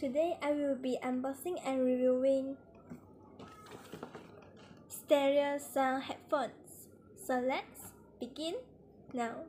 Today I will be unboxing and reviewing stereo sound headphones. So let's begin now.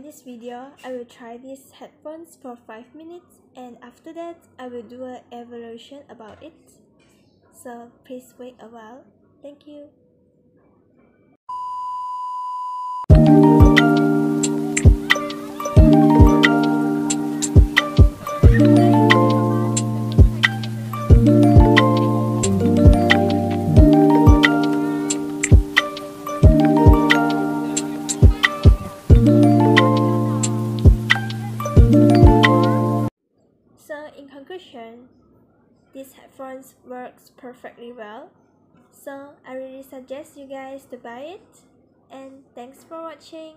End this video, I will try these headphones for 5 minutes and after that I will do an evaluation about it. So please wait a while. Thank you. Conclusion, these headphones works perfectly well. So I really suggest you guys to buy it and thanks for watching.